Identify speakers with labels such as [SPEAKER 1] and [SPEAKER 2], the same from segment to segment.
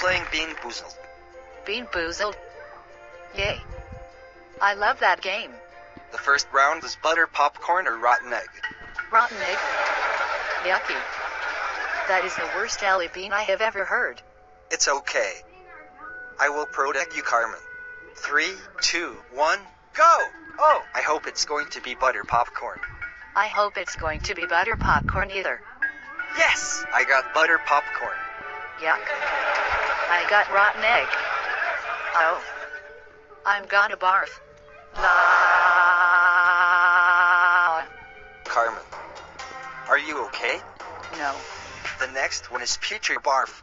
[SPEAKER 1] playing Bean Boozled.
[SPEAKER 2] Bean Boozled. Yay. I love that game.
[SPEAKER 1] The first round was butter popcorn or rotten egg.
[SPEAKER 2] Rotten egg. Yucky. That is the worst alley bean I have ever heard.
[SPEAKER 1] It's okay. I will protect you, Carmen. Three, two, one, go! Oh, I hope it's going to be butter popcorn.
[SPEAKER 2] I hope it's going to be butter popcorn either.
[SPEAKER 1] Yes, I got butter popcorn.
[SPEAKER 2] Yuck. I got rotten egg. Oh. I'm gonna barf. La.
[SPEAKER 1] Carmen, are you okay?
[SPEAKER 2] No.
[SPEAKER 1] The next one is Peachy Barf.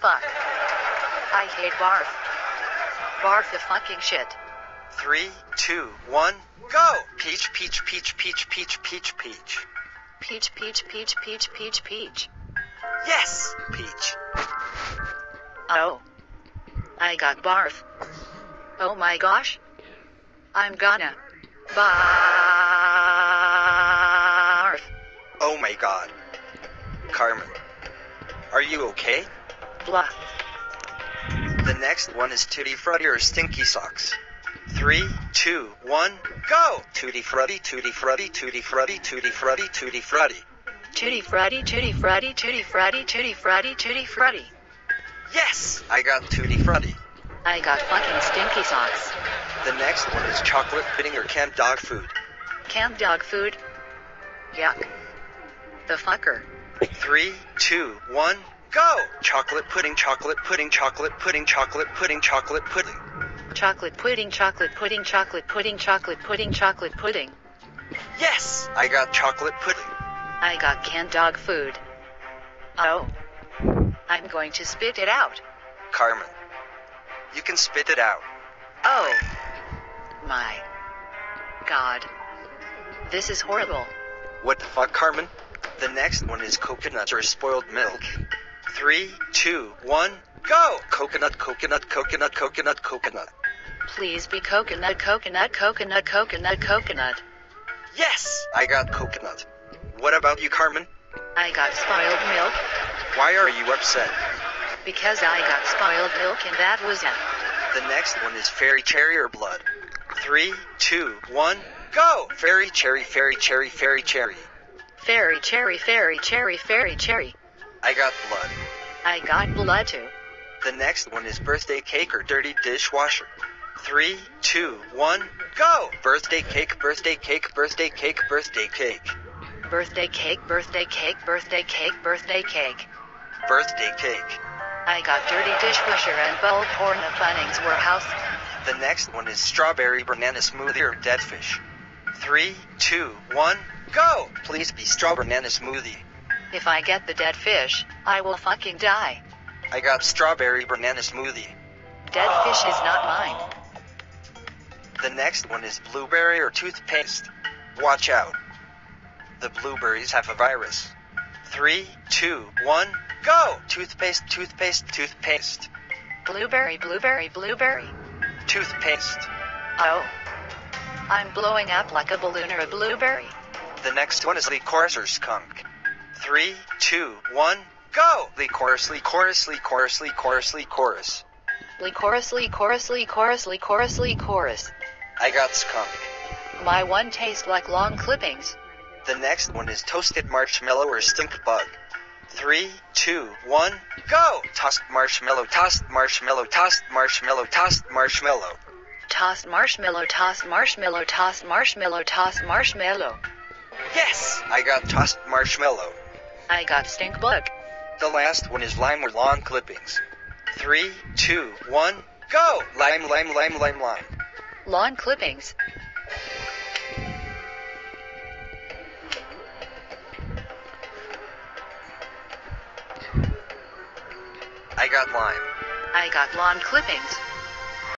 [SPEAKER 2] Fuck. I hate barf. Barf the fucking shit.
[SPEAKER 1] Three, two, one, go! Peach, peach, peach, peach, peach, peach, peach.
[SPEAKER 2] Peach, peach, peach, peach, peach, peach.
[SPEAKER 1] Yes, peach.
[SPEAKER 2] Oh. I got barf. Oh my gosh. I'm gonna barf.
[SPEAKER 1] Oh my god. Carmen, are you okay?
[SPEAKER 2] Blah.
[SPEAKER 1] The next one is Tutti Frutti or Stinky Socks. Three, two, one, go! Tutti Frutti, Tutti Frutti, Tutti Frutti, Tutti Frutti, Tutti Frutti.
[SPEAKER 2] Tutti frutti, tutti frutti, tutti frutti, tutti frutti, tutti frutti.
[SPEAKER 1] Yes, I got Tutti Frutti.
[SPEAKER 2] I got fucking stinky socks.
[SPEAKER 1] The next one is chocolate pudding or canned dog food.
[SPEAKER 2] Canned dog food. Yuck. The fucker.
[SPEAKER 1] Three, two, one, go! Chocolate pudding, chocolate pudding, chocolate pudding, chocolate pudding, chocolate pudding.
[SPEAKER 2] Chocolate pudding, chocolate pudding, chocolate pudding, chocolate pudding, chocolate pudding.
[SPEAKER 1] Yes, I got chocolate pudding.
[SPEAKER 2] I got canned dog food. Oh. I'm going to spit it out.
[SPEAKER 1] Carmen, you can spit it out.
[SPEAKER 2] Oh. My. God. This is horrible.
[SPEAKER 1] What the fuck, Carmen? The next one is coconut or spoiled milk. Three, two, one, go! Coconut, coconut, coconut, coconut, coconut.
[SPEAKER 2] Please be coconut, coconut, coconut, coconut, coconut.
[SPEAKER 1] Yes, I got coconut. What about you, Carmen?
[SPEAKER 2] I got spoiled milk
[SPEAKER 1] Why are you upset?
[SPEAKER 2] because I got spoiled milk and that was it.
[SPEAKER 1] The next one is fairy cherry or blood. Three, two, one, go! Fairy cherry, fairy cherry, fairy cherry.
[SPEAKER 2] Fairy cherry, fairy cherry, fairy cherry.
[SPEAKER 1] I got blood.
[SPEAKER 2] I got blood too.
[SPEAKER 1] The next one is birthday cake or dirty dishwasher. Three, two, one, go! Birthday cake, birthday cake, birthday cake, birthday cake.
[SPEAKER 2] Birthday cake, birthday cake, birthday cake, birthday cake.
[SPEAKER 1] Birthday cake.
[SPEAKER 2] I got dirty dishwasher and bowl porn of Bunnings Warehouse.
[SPEAKER 1] The next one is strawberry banana smoothie or dead fish. Three, two, one, go! Please be strawberry banana smoothie.
[SPEAKER 2] If I get the dead fish, I will fucking die.
[SPEAKER 1] I got strawberry banana smoothie.
[SPEAKER 2] Dead fish is not mine.
[SPEAKER 1] The next one is blueberry or toothpaste. Watch out. The blueberries have a virus. Three, two, one, go! Toothpaste, toothpaste, toothpaste.
[SPEAKER 2] Blueberry, blueberry, blueberry.
[SPEAKER 1] Toothpaste.
[SPEAKER 2] Oh. I'm blowing up like a balloon or a blueberry.
[SPEAKER 1] The next one is licorice or skunk. Three, two, one, go! Licorice, licorice, licorice, licorice, licorice.
[SPEAKER 2] Licorice, licorice, licorice, licorice, licorice.
[SPEAKER 1] I got skunk.
[SPEAKER 2] My one tastes like long clippings.
[SPEAKER 1] The next one is toasted marshmallow or stink bug. Three, two, one, go! Tossed marshmallow, tossed marshmallow, tossed marshmallow, tossed marshmallow.
[SPEAKER 2] Tossed marshmallow, tossed marshmallow, tossed marshmallow, tossed marshmallow.
[SPEAKER 1] Yes, I got tossed marshmallow.
[SPEAKER 2] I got stink bug.
[SPEAKER 1] The last one is lime or lawn clippings. Three, two, one, go! Lime, lime, lime, lime, lime.
[SPEAKER 2] Lawn clippings.
[SPEAKER 1] Got lime.
[SPEAKER 2] I got lawn clippings.